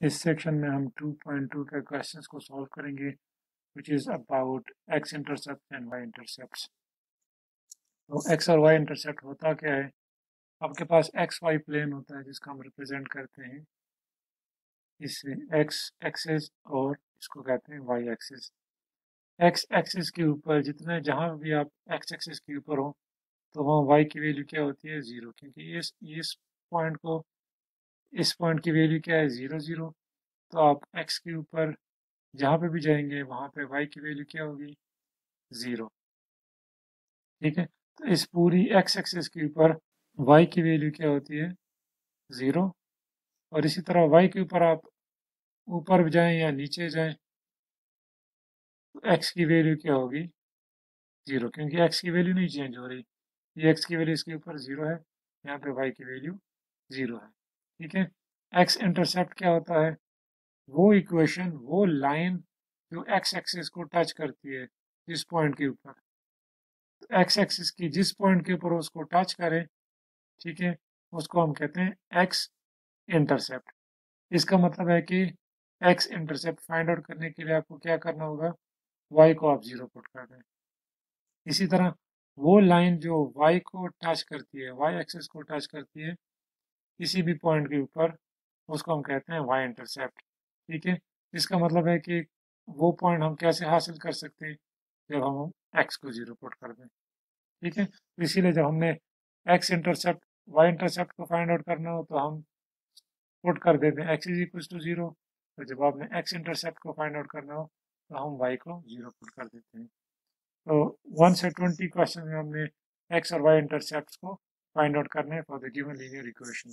इस सेक्शन में हम 2.2 के क्वेश्चंस को सॉल्व करेंगे which is about x intercept and y intercept तो एक्स और वाई इंटरसेप्ट होता क्या है? आपके पास एक्स वाई प्लेन होता है जिसका हम रिप्रेजेंट करते हैं। इससे एक्स एक्सिस और इसको कहते हैं वाई एक्सेस एक्स एक्सेस के ऊपर जितने जहाँ भी आप एक्स एक्सेस के ऊपर हो तो वहाँ वाई की वैल्यू क्या होती है? ज़ीरो क्योंकि इस इस पॉइंट को इस पॉइंट की वैल्यू क्या है? Zero zero. तो आप एक्स के ऊपर जहाँ पे भी जाएँगे, वहाँ पे वाई की वैल्यू क्या होगी? ज़ीरो। ठीक है? तो इस पूरी एक्स एक्सेस के ऊपर वाई की वैल्यू क्या होती है? ज़ीरो। और इसी तरह वाई के ऊपर आप ऊपर जाएँ या नीचे जाएँ तो एक्स की वैल्यू क्या होगी? ज़ीरो। क्योंकि एक्स की वैल्यू नहीं चेंज हो रही। ये एक्स की वैल्यू इसके ऊपर ज़ीरो है, यहाँ पे वाई की वैल्यू ज़ीरो है। ठीक है? एक्स इंटरसेप्ट क्या होता है? वो इक्वेशन वो लाइन जो एक्स एक्सिस को टच करती है जिस पॉइंट के ऊपर। एक्स एक्सिस की जिस पॉइंट के ऊपर उसको टच करे, ठीक है? उसको हम कहते हैं एक्स इंटरसेप्ट इसका मतलब है कि एक्स इंटरसेप्ट फाइंड आउट करने के लिए आपको क्या करना होगा? वाई को आप ज़ीरो पुट कर दें। इसी तरह वो लाइन जो वाई को टच करती है वाई एक्सिस को टच करती है किसी भी पॉइंट के ऊपर उसको हम कहते हैं वाई इंटरसेप्ट ठीक है? इसका मतलब है कि वो पॉइंट हम कैसे हासिल कर सकते हैं? जब हम एक्स को ज़ीरो पुट कर दें, ठीक है? इसीलिए जब हमने एक्स इंटरसेप्ट वाई इंटरसेप्ट को फाइंड आउट करना हो तो हम पुट कर देते हैं x is equal to zero जब आपने एक्स इंटरसेप्ट को फाइंड आउट करना हो तो हम वाई को ज़ीरो पुट कर देते हैं। तो वन से ट्वेंटी क्वेश्चन में हमने एक्स और वाई इंटरसेप्ट को फाइंड आउट करने for the given linear equation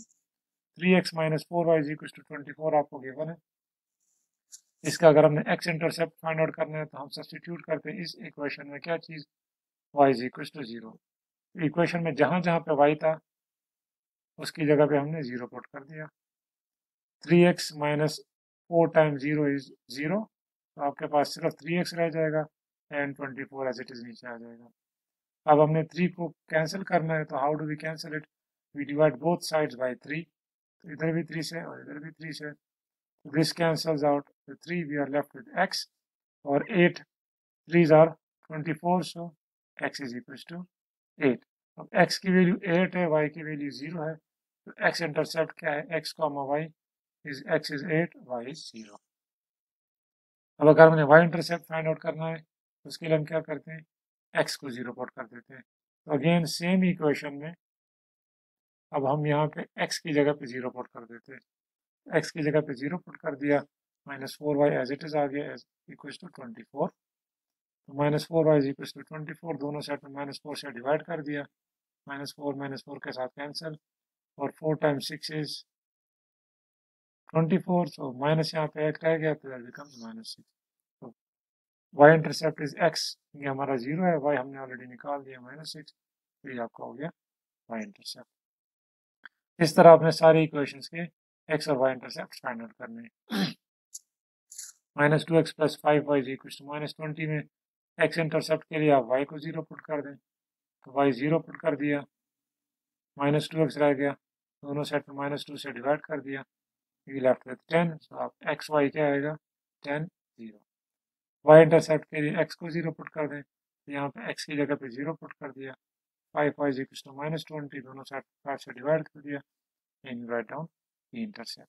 three x minus four y is to twenty four आपको गिवन है। इसका अगर हमने एक्स इंटरसेप्ट फाइंड आउट करना है तो हम सब्सटीट्यूट करते हैं इस इक्वेशन में। क्या चीज़? Y equal to zero equation में जहाँ जहाँ पे वाई था, उसकी जगह पे हमने ज़ीरो पुट कर दिया। Three x minus four time zero is zero तो आपके पास सिर्फ़ थ्री एक्स रह जाएगा and twenty four as it is नीचे आ जाएगा। अब हमने थ्री को कैंसिल करना है तो how do we cancel it we divide both sides by three तो इधर भी थ्री से और इधर भी थ्री से। This cancels out the 3 we are left with x or 8 3s are 24 so x is equals to 8 अब x की वैल्यू एट है, y की वैल्यू 0 है तो एक्स इंटरसेप्ट क्या है? x comma y is x is eight y is 0 अब अगर हमने वाई इंटरसेप्ट फाइंड आउट करना है तो उसके लिए हम क्या करते हैं? X को ज़ीरो पुट कर देते हैं। तो अगेन सेम इक्वेशन में अब हम यहाँ पे x की जगह पे ज़ीरो पुट कर देते हैं। एक्स की जगह पे ज़ीरो पुट कर दिया minus four y as it is आ गया as equal to twenty four तो minus four y is equal to twenty four दोनों सेट में माइनस फोर से डिवाइड कर दिया। माइनस फोर माइनस फोर के साथ कैंसिल और four times six is twenty four तो माइनस यहाँ पे एक रह गया तो that becomes minus six y intercept is x ये हमारा ज़ीरो है वाई हमने ऑलरेडी निकाल दिया माइनस सिक्स तो ये आपका हो गया वाई इंटरसेप्ट इस तरह आपने सारे इक्वेशंस के एक्स और वाई इंटरसेप्ट फाइंड आउट करने minus two x plus five y equal to minus twenty में एक्स इंटरसेप्ट के लिए आप वाई को ज़ीरो पुट कर दें। तो वाई ज़ीरो पुट कर दिया। माइनस टू एक्स रह गया। दोनों सेट में माइनस टू से डिवाइड कर दिया। You left with ten so आप एक्स वाई क्या आएगा? टेन ज़ीरो वाई इंटरसेप्ट के लिए एक्स को ज़ीरो पुट कर दें यहाँ पे एक्स की जगह पे ज़ीरो पुट कर दिया five y equal to minus twenty दोनों सेट फाइव से डिवाइड कर दिया and write down the intercept.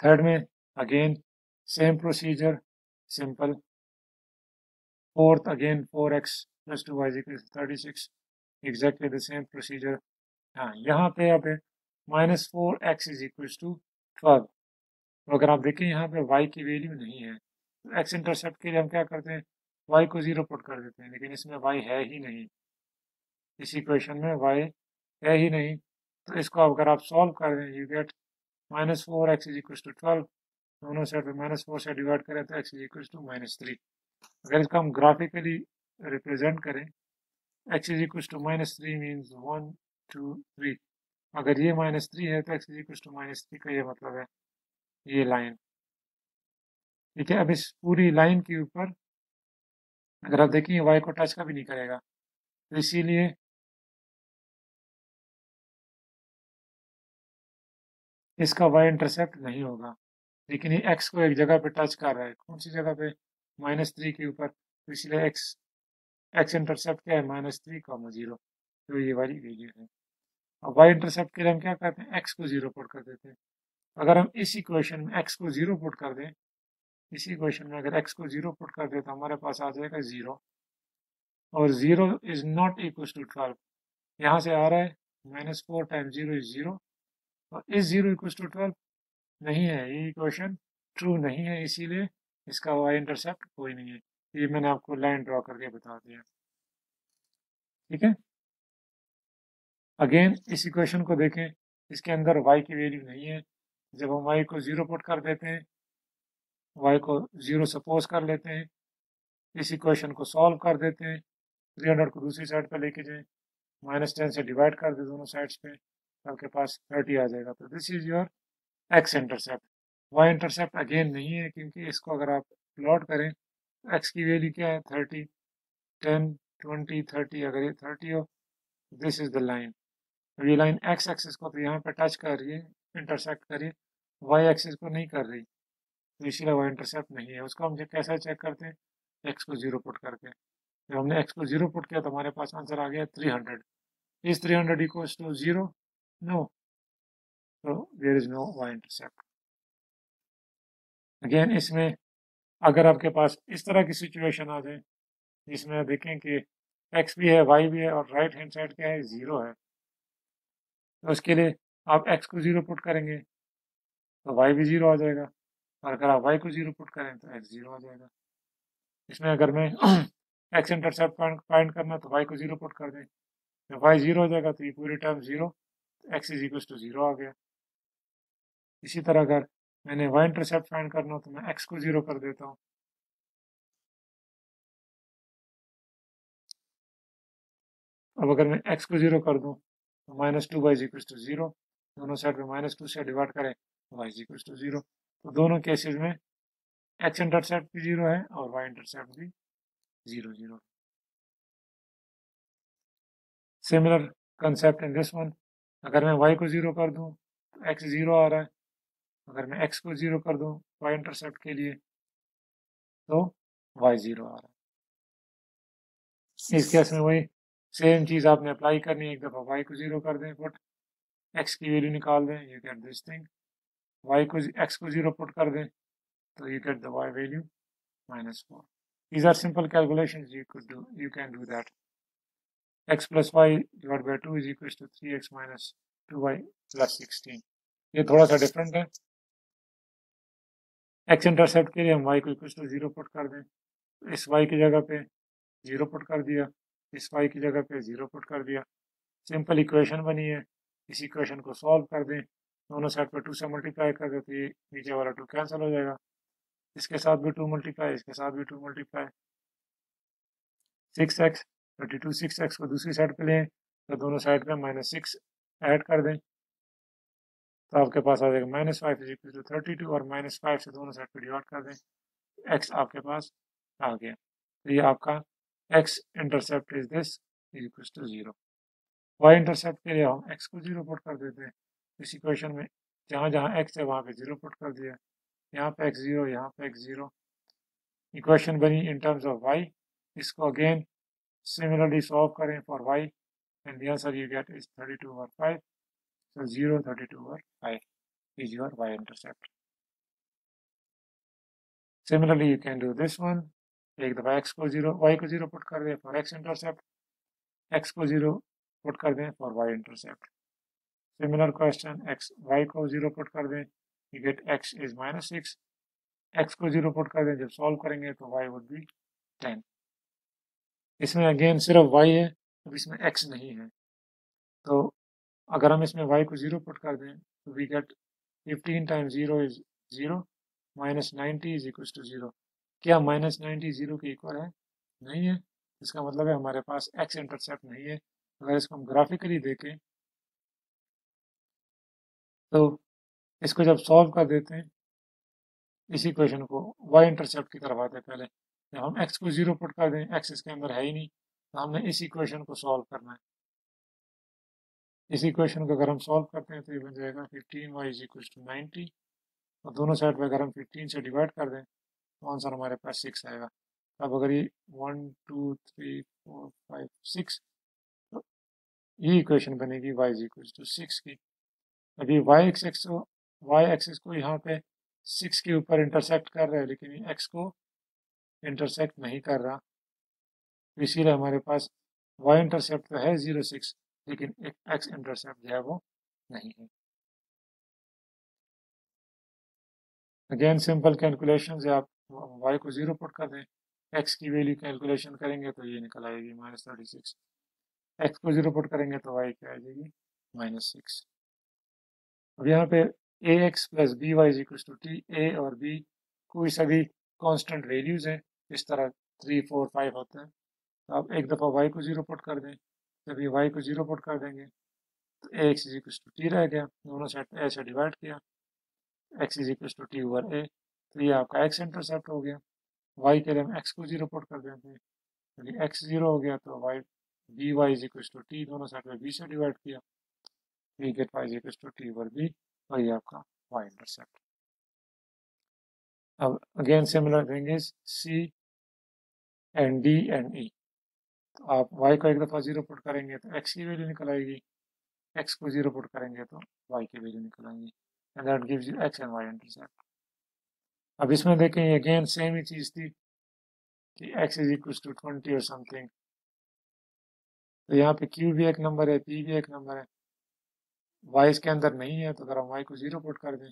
Third में, again, same procedure, simple. Fourth, again 4x plus 2y is equal to 36 exactly the same procedure. हाँ यहाँ पे अब minus four x is equal to twelve अगर आप देखें, यहाँ पे y की वैल्यू नहीं है तो x इंटरसेप्ट के लिए हम क्या करते हैं? वाई को ज़ीरो पुट कर देते हैं, लेकिन इसमें वाई है ही नहीं। इस इक्वेशन में वाई है ही नहीं। तो इसको अगर आप सॉल्व कर दें you get minus four x is equal to twelve दोनों साइड पे माइनस फोर से डिवाइड करें तो x is equal to minus three अगर इसको हम ग्राफिकली रिप्रेजेंट करें x is equal to minus three means one two three अगर ये माइनस थ्री है तो x is equal to minus three का ये मतलब है, ये लाइन ठीक है? अब इस पूरी लाइन के ऊपर अगर आप देखेंगे वाई को टच का भी नहीं करेगा। तो इसीलिए इसका वाई इंटरसेप्ट नहीं होगा। लेकिन ये एक्स को एक जगह पे टच कर रहा है। कौन सी जगह पे? माइनस थ्री के ऊपर। तो इसलिए एक्स एक्स इंटरसेप्ट क्या है? माइनस थ्री कॉमा ज़ीरो तो ये वाली वैल्यू है। और वाई इंटरसेप्ट के लिए हम क्या करते हैं? एक्स को ज़ीरो पुट कर देते हैं। अगर हम इस इक्वेशन में एक्स को ज़ीरो पुट कर दें इसी क्वेश्चन में अगर एक्स को ज़ीरो पुट कर दे तो हमारे पास आ जाएगा ज़ीरो और zero is not equal to twelve यहाँ से आ रहा है minus four time zero is zero और इस ज़ीरो इक्वल टू ट्वेल्व नहीं है, ये इक्वेशन ट्रू नहीं है, इसीलिए इसका वाई इंटरसेप्ट कोई नहीं है। ये मैंने आपको लाइन ड्रॉ करके बता दिया। ठीक है? अगेन इस इक्वेशन को देखें, इसके अंदर वाई की वैल्यू नहीं है। जब हम वाई को ज़ीरो पुट कर देते हैं y को ज़ीरो सपोज़ कर लेते हैं। इस इक्वेशन को सॉल्व कर देते हैं। थ्री हंड्रेड को दूसरी साइड पे लेके जाएँ। माइनस टेन से डिवाइड कर दे दोनों साइड्स पे। तो आपके पास थर्टी आ जाएगा। तो this is your x intercept y intercept again नहीं है, क्योंकि इसको अगर आप प्लॉट करें तो एक्स की वैल्यू क्या है? थर्टी टेन ट्वेंटी थर्टी अगर ये थर्टी हो दिस इज़ द लाइन ये लाइन एक्स एक्सिस को तो यहाँ पे टच कर रही है इंटरसेक्ट कर रही है वाई एक्सिस को नहीं कर रही। तो इसीलिए वाई इंटरसेप्ट नहीं है। उसको हम कैसे चेक करते हैं? एक्स को ज़ीरो पुट करके। जब हमने एक्स को ज़ीरो पुट किया तो हमारे पास आंसर आ गया three hundred is three hundred equals to zero no तो there is no y intercept again इसमें अगर आपके पास इस तरह की सिचुएशन आ जाए, जिसमें देखें कि एक्स भी है वाई भी है और राइट हैंड साइड क्या है? ज़ीरो है। तो उसके लिए आप एक्स को ज़ीरो पुट करेंगे तो वाई भी ज़ीरो आ जाएगा। और अगर आप वाई को ज़ीरो पुट करें तो एक्स ज़ीरो आ जाएगा। इसमें अगर मैं एक्स इंटरसेप्ट पॉइंट फाइंड करना तो वाई को ज़ीरो पुट कर दें। जब वाई ज़ीरो हो जाएगा तो ये पूरी term zero x is equal to zero आ गया। इसी तरह अगर मैंने वाई इंटरसेप्ट फाइंड करना तो मैं एक्स को ज़ीरो कर देता हूँ। अब अगर मैं एक्स को ज़ीरो कर दूँ तो minus two y equal to zero दोनों साइड में माइनस टू से डिवाइड करें तो वाई इक्वल टू ज़ीरो तो दोनों केसेस में एक्स इंटरसेप्ट भी ज़ीरो है और वाई इंटरसेप्ट भी zero zero similar concept in this one अगर मैं वाई को ज़ीरो कर दूँ तो एक्स ज़ीरो आ रहा है। अगर मैं एक्स को ज़ीरो कर दूँ वाई इंटरसेप्ट के लिए तो वाई ज़ीरो आ रहा है। इस केस में वही सेम चीज़ आपने अप्लाई करनी है। एक दफ़ा वाई को ज़ीरो कर दें बट एक्स की वैल्यू निकाल दें। You get this thing y को एक्स को ज़ीरो पुट कर दें तो you get the y value minus four these are simple calculations, you could do, you can do that. x plus y divided by 2 is equals to 3x minus 2y plus 16 ये थोड़ा सा different है। X intercept के लिए हम y को equal to zero put कर दें। इस y की जगह पे ज़ीरो पुट कर दिया, इस वाई की जगह पे ज़ीरो पुट कर दिया। सिंपल इक्वेशन बनी है। इस इक्वेशन को सॉल्व कर दें। दोनों साइड पर टू से मल्टीप्लाई कर तो ये नीचे वाला टू कैंसिल हो जाएगा। इसके साथ भी टू मल्टीप्लाई इसके साथ भी two multiply six x thirty two six x को दूसरी साइड पे लें तो दोनों साइड पे माइनस सिक्स ऐड कर दें। तो आपके पास आ जाएगा minus five is equal to thirty two और माइनस फाइव से दोनों साइड पे डिवाइड कर दें। एक्स आपके पास आ गया। तो ये आपका x intercept is this is equals to zero y intercept के लिए हम एक्स को ज़ीरो पुट कर देते हैं। इस इक्वेशन में, जहाँ जहाँ एक्स है, वहाँ पे ज़ीरो पुट कर दिया। यहाँ पे एक्स ज़ीरो यहाँ पे एक्स ज़ीरो इक्वेशन बनी इन टर्म्स ऑफ़ वाई इसको अगेन सिमिलरली सॉल्व करें for y, and the answer you get is 32 over 5 so 0 32 over 5 is your y intercept. Similarly, you can do this one. एक दफ़ा x को zero y को zero put कर दें for x intercept x को zero put कर दें for y intercept similar question x y को ज़ीरो पुट कर दें you get x is minus six x को ज़ीरो पुट कर दें, जब सॉल्व करेंगे तो वाई वुड बी टेन इसमें अगेन सिर्फ़ वाई है तो इसमें एक्स नहीं है। तो अगर हम इसमें वाई को ज़ीरो पुट कर दें तो we get fifteen time zero is zero minus ninety is equal to zero क्या माइनस नाइन्टी ज़ीरो के इक्वल है? नहीं है। इसका मतलब है हमारे पास एक्स इंटरसेप्ट नहीं है। अगर इसको हम ग्राफिकली देखें तो इसको जब सॉल्व कर देते हैं, इसी क्वेश्चन को वाई इंटरसेप्ट की तरफ़ आते हैं पहले। जब हम एक्स को ज़ीरो पुट कर दें एक्स इसके अंदर है ही नहीं तो हमने इस इक्वेशन को सॉल्व करना है। इस इक्वेशन को अगर हम सॉल्व करते हैं तो ये बन जाएगा fifteen y is equal to ninety और दोनों साइड पर अगर हम फिफ्टीन से डिवाइड कर दें तो आंसर हमारे पास सिक्स आएगा। अब अगर ये one two three four five six तो ये इक्वेशन बनेगी y is equal to six की। अभी y x x y axis को यहाँ पे सिक्स के ऊपर इंटरसेक्ट कर रहा है, लेकिन एक्स को इंटरसेक्ट नहीं कर रहा। तो इसीलिए हमारे पास वाई इंटरसेप्ट तो है ज़ीरो सिक्स लेकिन एक एक्स इंटरसेप्ट जो है वो नहीं है। अगेन सिंपल कैलकुलेशन से आप वाई को ज़ीरो पुट कर दें एक्स की वैल्यू कैलकुलेशन करेंगे तो ये निकल आएगी माइनस थर्टी सिक्स एक्स को ज़ीरो पुट करेंगे तो वाई क्या आ जाएगी? माइनस सिक्स अब यहाँ पे a x plus b y is equal to t a और बी कोई सभी कांस्टेंट वैल्यूज़ हैं, इस तरह थ्री फोर फाइव होते हैं। तो आप एक दफ़ा वाई को ज़ीरो पुट कर दें, जब ये वाई को ज़ीरो पुट कर देंगे तो a x is equal to t रह गया, दोनों साइड ए से डिवाइड किया। X is equal to t over a तो ये आपका एक्स इंटरसेप्ट हो गया। वाई के लिए हम एक्स को ज़ीरो पुट कर हैं। यदि एक्स ज़ीरो हो गया तो y b y is equal to t दोनों साइड में बी से डिवाइड किया। We get y is to t over b और ये आपका वाई इंटरसेप्ट अब again similar thing is c and d and e तो आप वाई को एक दफ़ा ज़ीरो पुट करेंगे तो एक्स की वैल्यू निकल आएगी। एक्स को ज़ीरो पुट करेंगे तो वाई की वैल्यू निकल आएगी। And that gives you x and y intercept अब इसमें देखें अगेन सेम ही चीज़ थी कि x is equal to twenty और समथिंग तो यहाँ पे क्यू भी एक नंबर है पी भी एक नंबर है। वाई इसके अंदर नहीं है तो अगर हम वाई को ज़ीरो पुट कर दें,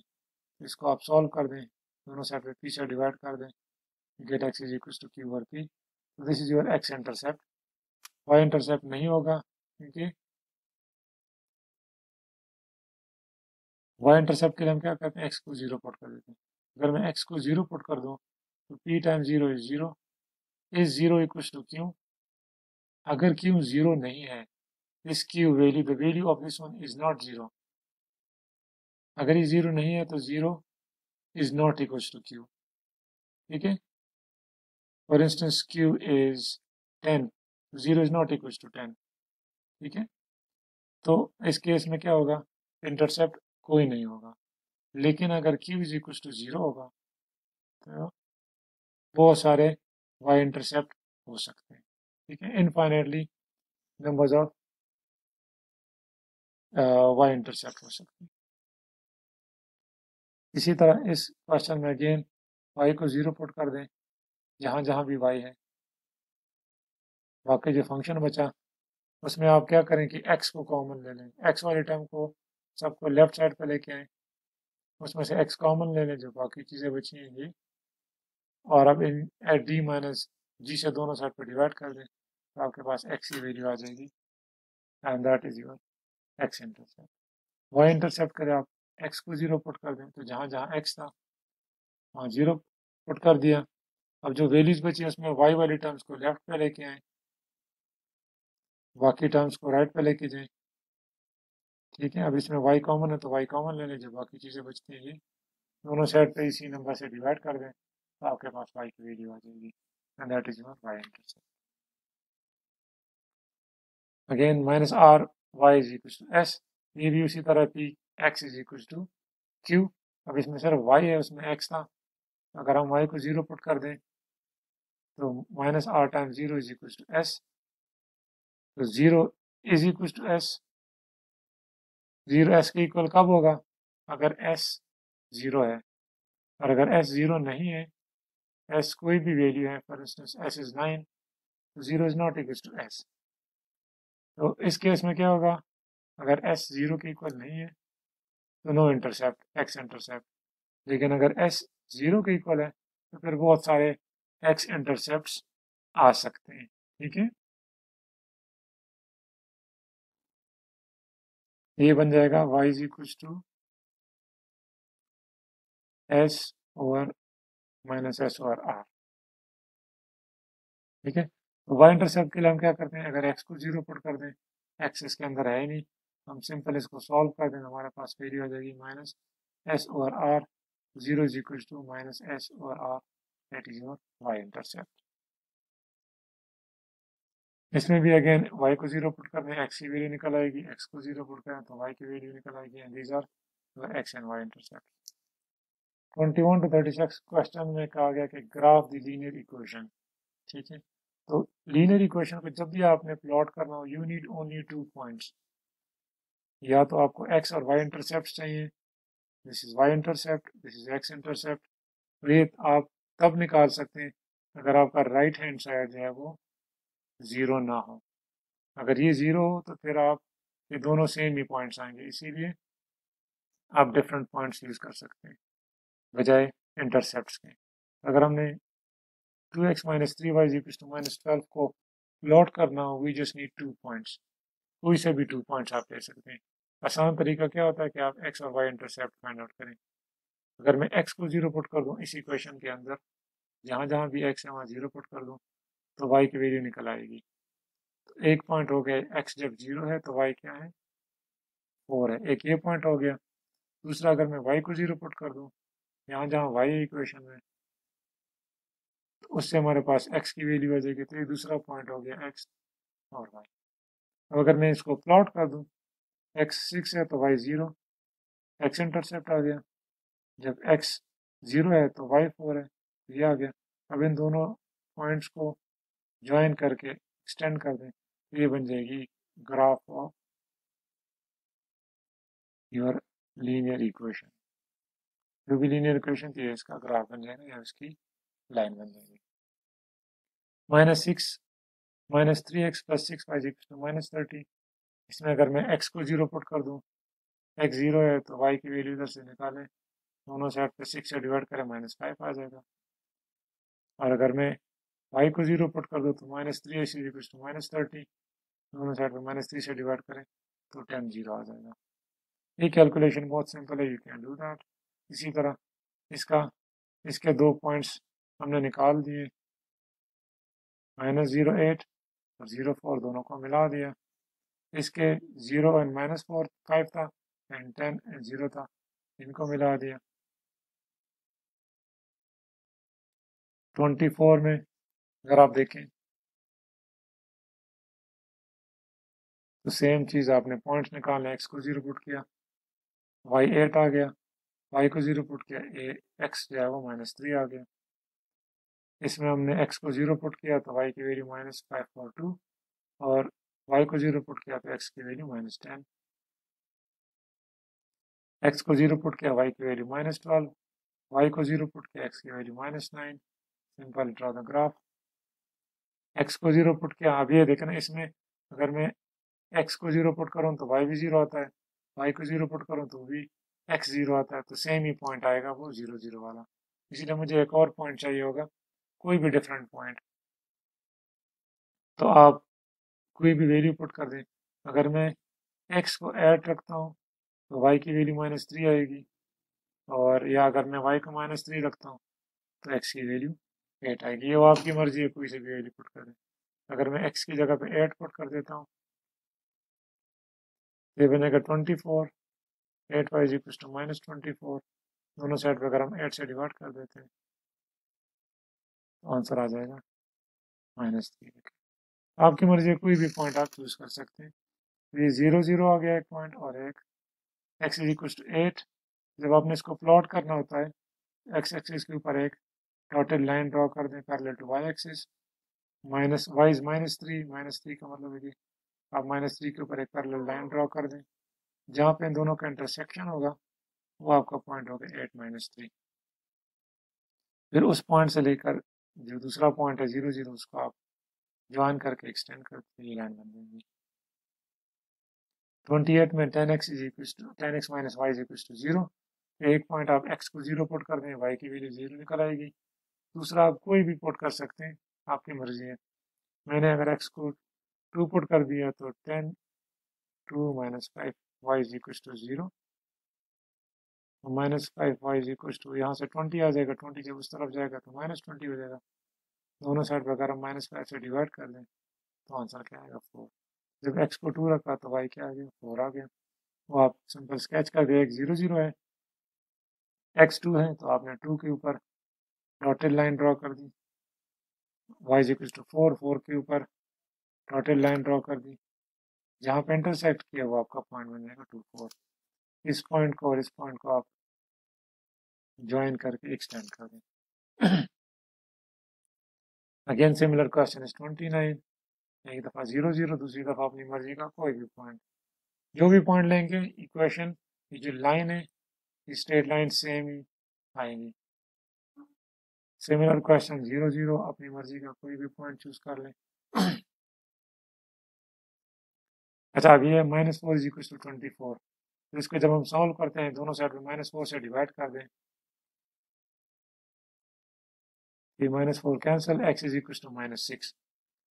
इसको आप सॉल्व कर दें, दोनों साइड पे पी से डिवाइड कर दें get x is equal to q और पी तो this is your x intercept y intercept नहीं होगा, क्योंकि वाई इंटरसेप्ट के लिए हम क्या करते हैं? एक्स को ज़ीरो पुट कर देते हैं। अगर मैं एक्स को ज़ीरो पुट कर दूँ तो p time zero is zero is zero equal to q अगर क्यू ज़ीरो नहीं है this q value. The value of this one is not zero. अगर ये ज़ीरो नहीं है तो zero is not equal to q ठीक है? For instance q is ten zero is not equal to ten ठीक है? तो इस केस में क्या होगा? इंटरसेप्ट कोई नहीं होगा। लेकिन अगर q is equal to zero होगा तो बहुत सारे वाई इंटरसेप्ट हो सकते हैं। ठीक है? Infinitely numbers of y intercept हो सकती है। इसी तरह इस क्वेश्चन में अगेन वाई को ज़ीरो पुट कर दें, जहाँ जहाँ भी वाई है। बाकी जो फ़ंक्शन बचा, उसमें आप क्या करें कि एक्स को कॉमन ले लें। एक्स वाले टर्म को सबको लेफ़्ट साइड पर लेके आए, उसमें से एक्स कॉमन ले लें, जो बाकी चीज़ें बची हैं ये। और अब इन एट डी माइनस जी से दोनों साइड पर डिवाइड कर दें तो आपके पास एक्स की वैल्यू आ जाएगी। And that is your x intercept y intercept करें आप एक्स को ज़ीरो पुट कर दें तो जहाँ जहाँ एक्स था, वहाँ ज़ीरो पुट कर दिया। अब जो वैल्यूज़ बची उसमें वाई वाली टर्म्स को लेफ़्ट पे लेके आए, बाकी टर्म्स को राइट पे लेके जाए। ठीक है, अब इसमें वाई कॉमन है तो वाई कॉमन ले लें जब बाकी चीज़ें बचती हैं ये। दोनों साइड पे इसी नंबर से डिवाइड कर दें तो आपके पास वाई की वैल्यू आ जाएगी and that is your y intercept again minus r y is equal to s ये भी उसी तरह p x is equal to q अब इसमें सिर्फ़ y है, उसमें x था। अगर हम y को ज़ीरो पुट कर दें तो minus r time zero is equal to s तो zero is equal to s zero s के इक्वल कब होगा? अगर एस ज़ीरो है। और अगर एस ज़ीरो नहीं है एस कोई भी वैल्यू है for instance s is nine तो zero is not equal to s तो इस केस में क्या होगा? अगर एस ज़ीरो के इक्वल नहीं है तो नो इंटरसेप्ट एक्स इंटरसेप्ट लेकिन अगर एस ज़ीरो के इक्वल है तो फिर बहुत सारे एक्स इंटरसेप्ट आ सकते हैं, ठीक है? ये बन जाएगा y is equal to s over minus s over r ठीक है? वाई इंटरसेप्ट के लिए हम क्या करते हैं? अगर एक्स को ज़ीरो पुट कर दें एक्स इसके अंदर है ही नहीं, हम सिंपल इसको सॉल्व कर दें, हमारे पास वैल्यू आ जाएगी minus s over r zero is equal to minus s over r that is your y intercept इसमें भी अगेन y को ज़ीरो पुट कर दें एक्स की वैल्यू निकल आएगी, x को ज़ीरो पुट करें तो y की वैल्यू निकल आएगी and these are x and y intercept 21 to 36 question में कहा गया कि ग्राफ द लीनियर इक्वेशन ठीक है? तो लीनियर इक्वेशन को जब भी आपने प्लॉट करना हो you need only two points या तो आपको एक्स और वाई इंटरसेप्ट चाहिए। This is y intercept this is x intercept ये आप तब निकाल सकते हैं अगर आपका राइट हैंड साइड जो है वो ज़ीरो ना हो। अगर ये ज़ीरो हो तो फिर आप ये दोनों सेम ही पॉइंट्स आएँगे। इसीलिए आप डिफरेंट पॉइंट्स यूज़ कर सकते हैं, बजाय इंटरसेप्ट के। अगर हमने two x minus three y equal to minus twelve को प्लॉट करना हो we just need two points कोई से भी टू पॉइंट्स आप ले सकते हैं। आसान तरीका क्या होता है कि आप एक्स और वाई इंटरसेप्ट फाइंड आउट करें। अगर मैं एक्स को ज़ीरो पुट कर दूँ इस इक्वेशन के अंदर, जहाँ जहाँ भी एक्स है वहाँ ज़ीरो पुट कर दूँ तो वाई की वैल्यू निकल आएगी। तो एक पॉइंट हो गया एक्स जब ज़ीरो है तो वाई क्या है? फोर है। एक ये पॉइंट हो गया। दूसरा अगर मैं वाई को ज़ीरो पुट कर दूँ यहाँ जहाँ वाई इक्वेशन में तो उससे हमारे पास एक्स की वैल्यू आ जाएगी तो ये दूसरा पॉइंट हो गया एक्स और वाई अब अगर मैं इसको प्लॉट कर दूँ एक्स सिक्स है तो वाई ज़ीरो एक्स इंटरसेप्ट आ गया। जब एक्स ज़ीरो है तो वाई फोर है, ये आ गया। अब इन दोनों पॉइंट्स को ज्वाइन करके एक्सटेंड कर दें तो ये बन जाएगी graph of your linear equation जो भी लीनियर इक्वेशन थी, इसका ग्राफ बन जाएगा, या इसकी लाइन बन जाएगी minus six, minus three x plus six y to minus thirty. इसमें अगर मैं एक्स को ज़ीरो पुट कर दूँ, एक्स ज़ीरो है तो वाई की वैल्यू इधर से निकालें, दोनों साइड पे सिक्स से डिवाइड करें, माइनस फाइव आ जाएगा। और अगर मैं वाई को ज़ीरो पुट कर दो तो minus three x is to minus thirty, दोनों साइड पे माइनस थ्री से डिवाइड करें तो टेन ज़ीरो आ जाएगा। ये कैलकुलेशन बहुत सिंपल है, यू कैन डू दैट। इसी तरह इसका, इसके दो पॉइंट्स हमने निकाल दिए। माइनस ज़ीरो एट और ज़ीरो फोर दोनों को मिला दिया। इसके zero and minus four five था एंड टेन एंड ज़ीरो था, इनको मिला दिया। ट्वेंटी फोर में अगर आप देखें तो सेम चीज़ आपने पॉइंट्स निकालने एक्स को ज़ीरो पुट किया, वाई एट आ गया, वाई को ज़ीरो पुट किया, ए एक्स जो है वो माइनस थ्री आ गया। इसमें हमने एक्स को ज़ीरो पुट किया तो वाई की value minus five four two और वाई को ज़ीरो पुट किया तो एक्स की वैल्यू माइनस टेन एक्स को ज़ीरो पुट किया वाई की वैल्यू माइनस ट्वेल्व वाई को ज़ीरो पुट किया एक्स की value minus nine simple draw the graph x को ज़ीरो पुट किया अब ये देखें इसमें अगर मैं एक्स को ज़ीरो पुट करूँ तो वाई भी ज़ीरो आता है वाई को ज़ीरो पुट करूँ तो भी एक्स ज़ीरो आता है तो सेम ही पॉइंट आएगा वो ज़ीरो ज़ीरो वाला। इसीलिए मुझे एक और पॉइंट चाहिए होगा। कोई भी डिफरेंट पॉइंट तो आप कोई भी वैल्यू पुट कर दें। अगर मैं एक्स को ऐड रखता हूँ तो वाई की वैल्यू माइनस थ्री आएगी। और या अगर मैं वाई को माइनस थ्री रखता हूँ तो एक्स की वैल्यू एट आएगी। ये वो आपकी मर्ज़ी है, कोई से भी वैल्यू पुट करें। अगर मैं एक्स की जगह पे एट पुट कर देता हूँ, ये बनेगा twenty four eight y equal to minus twenty four दोनों साइड पर अगर हम एट से डिवाइड कर देते हैं आंसर आ जाएगा। माइनस थ्री आपकी मर्ज़ी कोई भी पॉइंट आप चूज़ कर सकते हैं। ये ज़ीरो ज़ीरो आ गया एक पॉइंट और एक। X is equal to eight जब आपने इसको प्लॉट करना होता है एक्स एक्सिस के ऊपर एक डॉटेड लाइन ड्रॉ कर दें parallel to y axis minus y is minus three minus three का मतलब है आप माइनस थ्री के ऊपर एक पैरेलल लाइन ड्रॉ कर दें। जहाँ पे इन दोनों का इंटरसेक्शन होगा, वो आपका पॉइंट होगा एट माइनस थ्री फिर उस पॉइंट से लेकर जो दूसरा पॉइंट है ज़ीरो ज़ीरो उसको आप ज्वाइन करके एक्सटेंड करके ये लाइन बन जाएगी ट्वेंटी एट में ten x is equal to ten x minus y is equal to zero एक पॉइंट आप एक्स को ज़ीरो पुट कर दें वाई की वैल्यू ज़ीरो निकल आएगी। दूसरा आप कोई भी पुट कर सकते हैं, आपकी मर्ज़ी है। मैंने अगर एक्स को टू पुट कर दिया तो ten two minus five y is equal to zero minus five y is equal to यहाँ से ट्वेंटी आ जाएगा ट्वेंटी जब उस तरफ़ जाएगा तो माइनस ट्वेंटी हो जाएगा। दोनों साइड पर अगर हम माइनस फाइव से डिवाइड कर दें तो आंसर क्या आएगा? फोर जब एक्स को टू रखा तो वाई क्या आ गया? फोर आ गया। वो आप सिंपल स्केच कर दे एक ज़ीरो ज़ीरो है। एक्स टू है तो आपने टू के ऊपर डॉटेड लाइन ड्रॉ कर दी। Y equal to four four के ऊपर टोटल लाइन ड्रॉ कर दी। जहाँ पे इंटरसेक्ट किया वो आपका पॉइंट बन जाएगा टू फोर इस पॉइंट को और इस पॉइंट को आप ज्वाइन करके एक्सटेंड कर। दें again similar question is twenty nine एक दफ़ा ज़ीरो ज़ीरो दूसरी दफ़ा अपनी मर्ज़ी का कोई भी पॉइंट जो भी पॉइंट लेंगे इक्वेशन ये जो लाइन है, ये स्ट्रेट लाइन सेम ही आएँगी। सिमिलर क्वेश्चन ज़ीरो ज़ीरो अपनी मर्ज़ी का कोई भी पॉइंट चूज़ कर लें। अच्छा अब ये minus four is equal to twenty four तो इसको जब हम सॉल्व करते हैं, दोनों साइड में माइनस फोर से डिवाइड कर दें। ये minus four cancel x is equal to minus six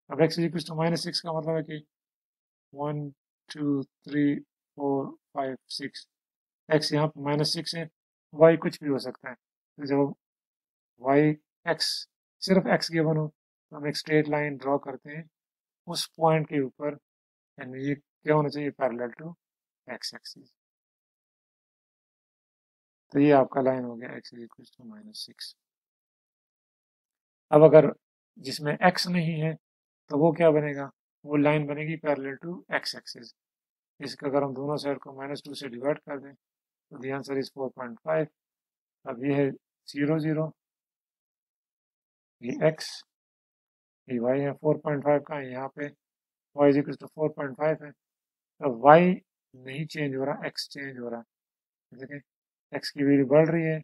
अब x is equal to minus six का मतलब है कि one two three four five six x यहाँ पर माइनस सिक्स है वाई कुछ भी हो सकता है। तो जब वाई एक्स सिर्फ़ एक्स गिवन हो तो हम एक स्ट्रेट लाइन ड्रॉ करते हैं, उस पॉइंट के ऊपर। यानी ये क्या होना चाहिए? पैरेलल टू एक्स एक्सिस तो ये आपका लाइन हो गया x equal to minus six अब अगर जिसमें एक्स नहीं है तो वो क्या बनेगा? वो लाइन बनेगी पैरेलल टू एक्स एक्सिस इसका अगर हम दोनों साइड को माइनस टू से डिवाइड कर दें तो the answer is four point five अब ये है ज़ीरो ज़ीरो ये एक्स ये वाई है फोर पॉइंट फाइव का यहाँ पे y is to four point five है. तो वाई नहीं चेंज हो रहा एक्स चेंज हो रहा है. देखिए एक्स की वैल्यू बढ़ रही है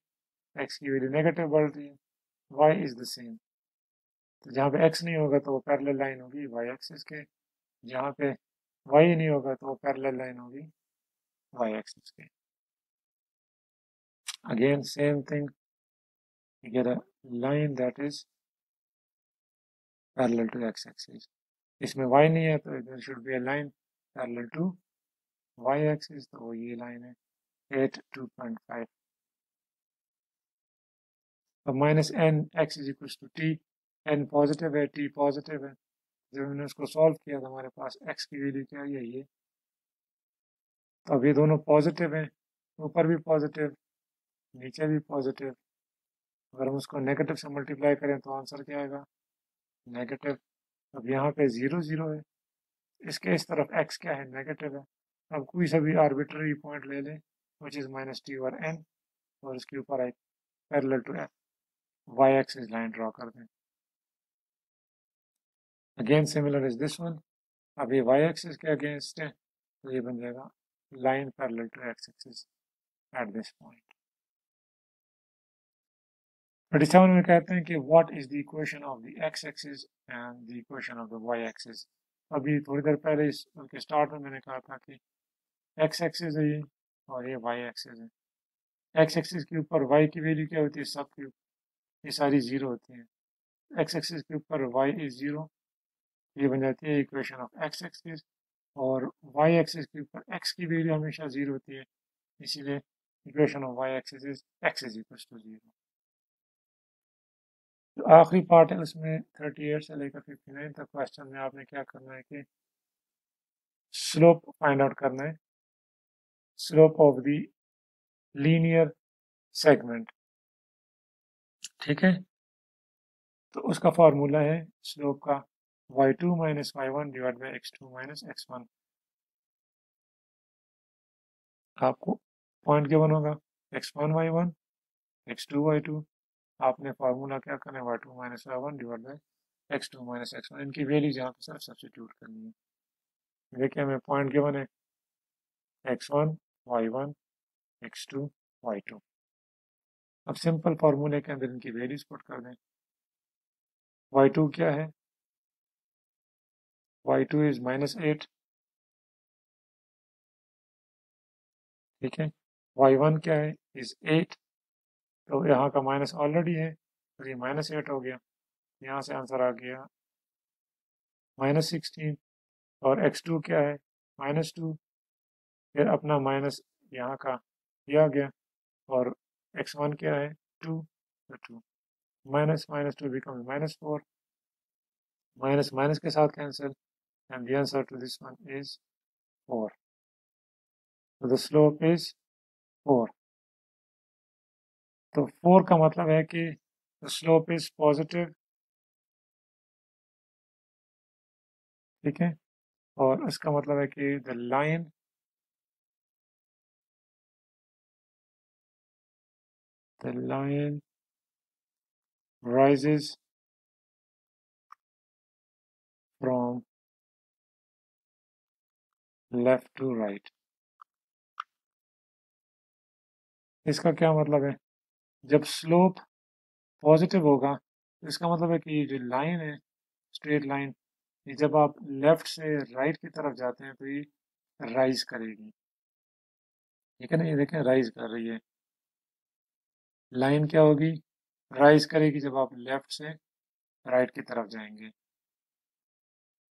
एक्स की वैल्यू नेगेटिव बढ़ रही है वाई इज़ द सेम तो जहाँ पे एक्स नहीं होगा तो वो पैरेलल लाइन होगी वाई एक्सिस के। जहाँ पे वाई नहीं होगा तो वो पैरेलल लाइन होगी वाई एक्सिस के। You get a line that is parallel to x axis. इसमें y नहीं है तो there should be a line parallel to y axis तो वो ये लाइन है। पॉइंट फाइव अब minus n x is equal to t n positive है टी पॉजिटिव है. जब हमने उसको सॉल्व किया तो हमारे पास एक्स की वैल्यू क्या है? ये तो अब ये दोनों पॉजिटिव हैं, ऊपर भी पॉजिटिव नीचे भी पॉजिटिव अगर हम उसको नेगेटिव से मल्टीप्लाई करें तो आंसर क्या आएगा? नेगेटिव अब यहाँ पे ज़ीरो ज़ीरो है। इसके इस तरफ़ एक्स क्या है? नेगेटिव है। अब कोई सा भी आर्बिट्ररी पॉइंट ले लें। विच इज़ माइनस टी और एन और इसके ऊपर एक parallel to f y axis line draw कर दें। Again similar is this one अब ये वाई एक्सिस के अगेंस्ट है तो ये बन जाएगा line parallel to x axis at this point thirty seven में कहते हैं कि what is the equation of the x axis and the equation of the y axis अभी थोड़ी देर पहले इस स्टार्ट में मैंने कहा था कि एक्स एक्सिस है ये। और ये वाई एक्सिस है। एक्स एक्सिस के ऊपर वाई की वैल्यू क्या होती है? सब की ये सारी ज़ीरो होती है। एक्स एक्सिस के ऊपर वाई इज़ ज़ीरो ये बन जाती है इक्वेशन ऑफ़ एक्स एक्सिस और वाई एक्सिस के ऊपर एक्स की वैल्यू हमेशा ज़ीरो होती है। इसीलिए equation of y axis is x is equal to zero जो आखिरी पार्ट है उसमें थर्टी एट से लेकर फिफ्टी नाइन तक क्वेश्चन में आपने क्या करना है कि स्लोप फाइंड आउट करना है। Slope of the linear segment ठीक है? तो उसका फॉर्मूला है स्लोप का y two minus y one divide by x two minus x one आपको पॉइंट गिवन होगा? X one y one x two y two आपने फार्मूला क्या करना है? Y two minus y one divide by x two minus x one इनकी values यहाँ पे सिर्फ़ सब्सिट्यूट करनी है। देखिए हमें पॉइंट गिवन है x one y one x two y two अब सिंपल फार्मूले के अंदर इनकी वैल्यूज़ पुट कर दें। वाई टू क्या है? Y two is minus eight ठीक है? वाई वन क्या है? इज़ एट तो यहाँ का माइनस ऑलरेडी है तो ये माइनस एट हो गया। यहाँ से आंसर आ गया। माइनस सिक्सटीन और एक्स टू क्या है? माइनस टू फिर अपना माइनस यहाँ का दिया गया और एक्स वन क्या है? टू तो two. Minus minus two become minus four minus minus के साथ cancel and the answer to this one is four so, the slope is 4 तो फोर का मतलब है कि द स्लोप इज़ पॉजिटिव ठीक है? और इसका मतलब है कि the line the line rises from left to right. इसका क्या मतलब है? जब स्लोप पॉजिटिव होगा तो इसका मतलब है कि ये जो लाइन है स्ट्रेट लाइन ये जब आप लेफ़्ट से राइट की तरफ़ जाते हैं तो ये राइज करेगी। ठीक है ना? ये देखें राइज कर रही है। लाइन क्या होगी? राइज करेगी जब आप लेफ़्ट से राइट की तरफ़ जाएँगे।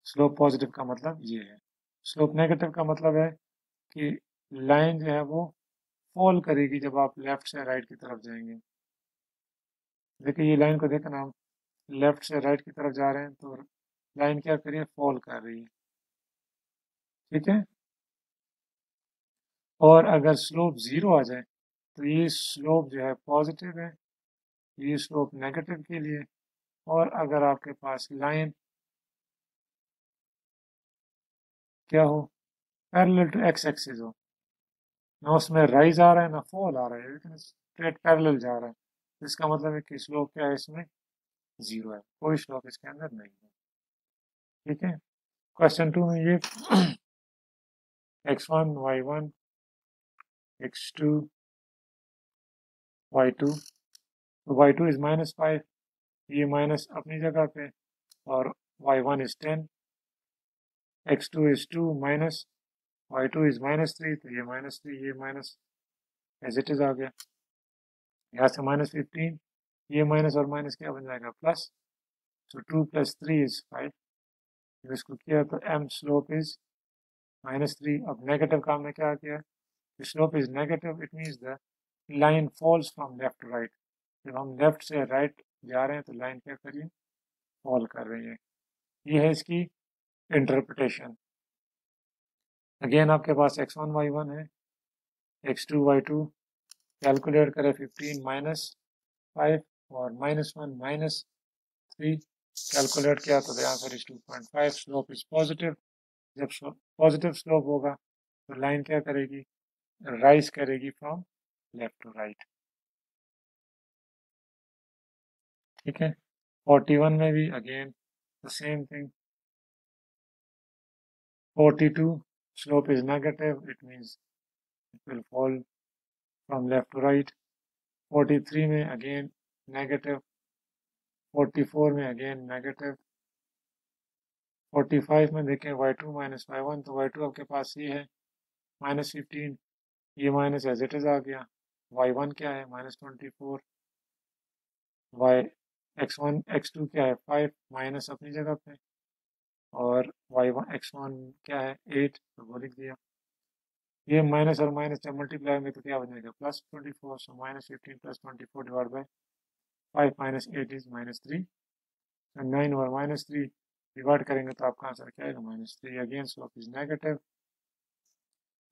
स्लोप पॉजिटिव का मतलब ये है। स्लोप नेगेटिव का मतलब है कि लाइन जो है वो फॉल करेगी जब आप लेफ़्ट से राइट की तरफ़ जाएँगे। देखिए ये लाइन को देखना हम लेफ़्ट से राइट की तरफ़ जा रहे हैं तो लाइन क्या कर रही है? फॉल कर रही है। ठीक है? और अगर स्लोप ज़ीरो आ जाए तो ये स्लोप जो है पॉजिटिव है, ये स्लोप नेगेटिव के लिए और अगर आपके पास लाइन क्या हो, पैरेलल टू एक्स एक्सिस हो, ना उसमें राइज आ रहा है, ना फॉल आ रहा है, लेकिन स्ट्रेट पैरेलल जा रहा है तो इसका मतलब है कि स्लोप क्या है इसमें? ज़ीरो है, कोई स्लोप इसके अंदर नहीं है। ठीक है? क्वेश्चन टू में ये x one, y one, x two y two तो y two is minus five ये माइनस अपनी जगह पे, और y one is ten x two is two minus y two is minus three तो ये माइनस थ्री ये माइनस एज इट इज़ आ गया। यहाँ से माइनस फिफ्टीन ये माइनस और माइनस क्या बन जाएगा? प्लस तो two plus three is five जब इसको किया तो m slope is minus three अब नेगेटिव काम हमने क्या किया slope is negative it means the line falls from left to right. जब हम लेफ़्ट से राइट जा रहे हैं तो लाइन क्या करिए? फॉल कर रही है। ये है इसकी इंटरप्रिटेशन। अगेन आपके पास एक्स वन वाई वन है। X two y two calculate करें फिफ्टीन माइनस फाइव और minus one minus three calculate किया तो the answer is two point five slope is positive जब पॉजिटिव स्लोप होगा तो लाइन क्या करेगी? राइज करेगी फ्रॉम लेफ़्ट टू राइट ठीक है? 41 में भी again the same thing 42 slope is negative it mean it will fall from left to right 43 में अगेन नेगेटिव 44 में अगेन नेगेटिव 45 में देखें वाई टू माइनस वाई तो वाई टू आपके पास ये है माइनस फिफ्टीन ये माइनस एज इट इज़ आ गया। Y1 क्या है? Minus twenty four y x one x two क्या है? फाइव माइनस अपनी जगह पे। और वाई वन एक्स वन क्या है? एट तो वो लिख दिया। ये माइनस और माइनस जब मल्टीप्लाई में तो क्या बन जाएगा? Plus twenty four so minus fifteen plus twenty four divide by five minus eight is minus three nine और माइनस थ्री डिवाइड करेंगे तो आपका आंसर क्या आएगा? Minus three again slope is negative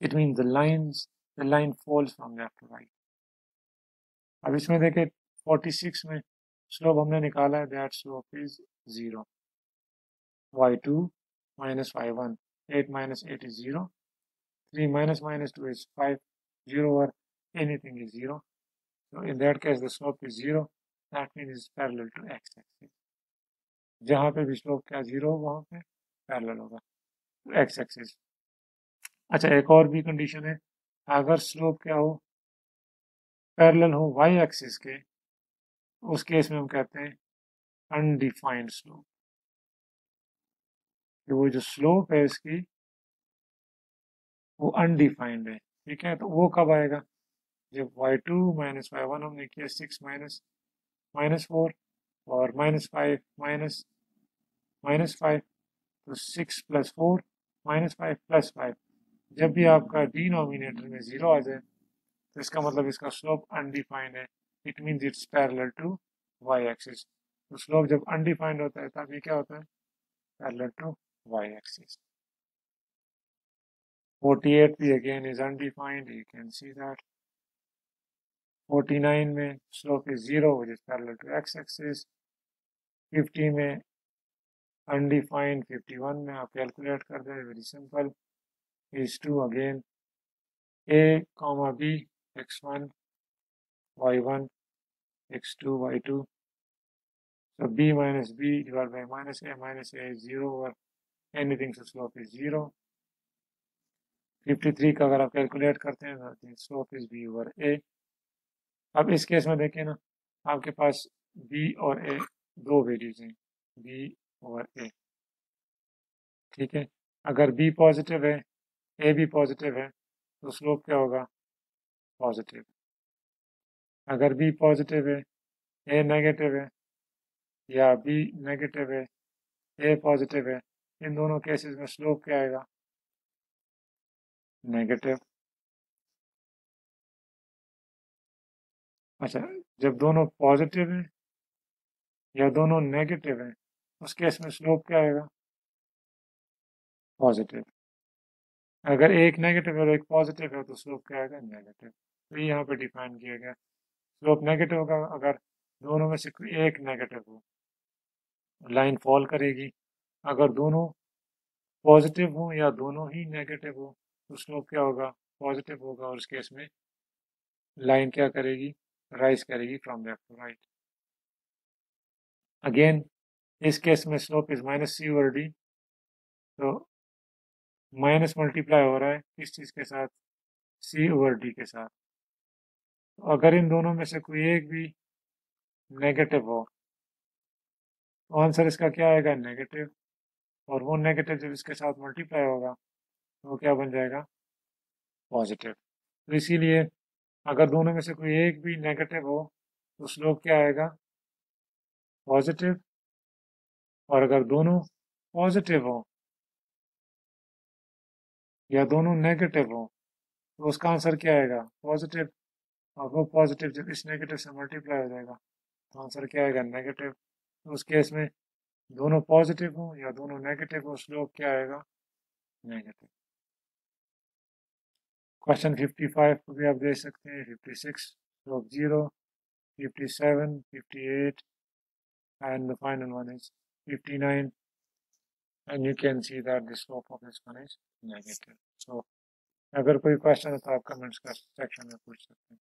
it mean the lines the line falls from left to right अब इसमें देखे forty six में स्लोप हमने निकाला है that slope is zero y two minus y one eight minus eight is zero three minus minus two is five zero और anything is zero so in that case the slope is zero that mean is parallel to x axis जहाँ पे भी slope क्या zero हो वहाँ पे parallel होगा. X axis अच्छा एक और भी कंडीशन है. अगर स्लोप क्या हो पैरेलल हो वाई एक्सिस के, उस केस में हम कहते हैं अनडिफाइंड स्लोप कि वो जो स्लोप है इसकी, वो अनडिफाइंड है, ठीक है? तो वो कब आएगा? जब y two minus y one हमने किया सिक्स माइनस माइनस फोर और minus five minus minus five तो six plus four minus five plus five जब भी आपका डिनोमिनेटर में ज़ीरो आ जाए इसका मतलब इसका स्लोप अनडिफाइंड है। It mean it's parallel to y axis तो स्लोप जब अनडिफाइंड होता है तब ये क्या होता है? पैरल टू वाई एक्सिस 48 भी again is undefined you can see that 49 में slope is zero which is parallel to x axis 50 में अनडिफाइंड 51 में आप कैलकुलेट कर दे very simple is two again a comma b x1 y1 x2 y2 so b minus b divided by minus a minus a is 0 और anything so slope is 0 53 का अगर आप calculate करते हैं slope is b over a अब इस case में देखें ना, आपके पास बी और ए दो वैल्यूज़ हैं बी ओवर ए ठीक है? अगर बी पॉजिटिव है ए भी पॉजिटिव है तो स्लोप क्या होगा? पॉजिटिव अगर बी पॉजिटिव है ए नेगेटिव है, या बी नेगेटिव है ए पॉजिटिव है, इन दोनों केसेस में स्लोप क्या आएगा? नेगेटिव अच्छा जब दोनों पॉजिटिव है, या दोनों नेगेटिव है, उस केस में स्लोप क्या आएगा? पॉजिटिव अगर एक नेगेटिव है और एक पॉजिटिव है तो स्लोप क्या आएगा? नेगेटिव ये यहाँ पे डिफाइन किया गया। स्लोप नेगेटिव होगा, अगर दोनों में से एक नेगेटिव हो लाइन फॉल करेगी। अगर दोनों पॉजिटिव हो या दोनों ही नेगेटिव हो तो स्लोप क्या होगा? पॉजिटिव होगा और उस केस में लाइन क्या करेगी? राइज करेगी from left to right again इस केस में slope is minus c over d तो माइनस मल्टीप्लाई हो रहा है किस चीज़ के साथ सी ओवर डी के साथ। अगर इन दोनों में से कोई एक भी नेगेटिव हो तो आंसर इसका क्या आएगा? नेगेटिव और वो नेगेटिव जब इसके साथ मल्टीप्लाई होगा तो क्या बन जाएगा? पॉजिटिव तो इसीलिए अगर दोनों में से कोई एक भी नेगेटिव हो तो स्लोप क्या आएगा? पॉजिटिव और अगर दोनों पॉजिटिव हो, या दोनों नेगेटिव हो तो उसका आंसर क्या आएगा? पॉजिटिव और वो पॉजिटिव जब इस नेगेटिव से मल्टीप्लाई हो जाएगा तो आंसर क्या आएगा? नेगेटिव तो उस केस में दोनों पॉजिटिव हो या दोनों नेगेटिव हो स्लोप क्या आएगा? नेगेटिव क्वेश्चन 55 को भी आप देख सकते हैं। 56 slope zero 57 58 and the final one is 59 and you can see that the slope of this one is negative. So, अगर कोई क्वेश्चन है तो आप कमेंट्स का सेक्शन में पूछ सकते हैं।